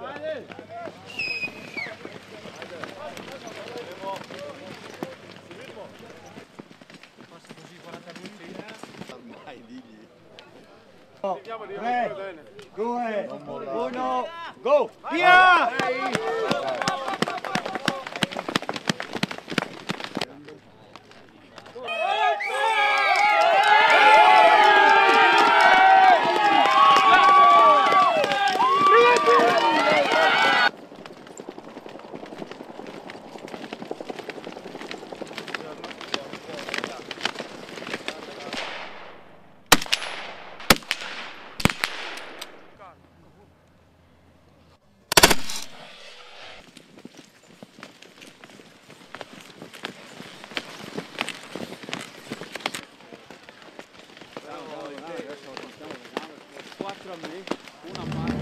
3, 2, 1, go! Via! Quatro a meio, um na parte.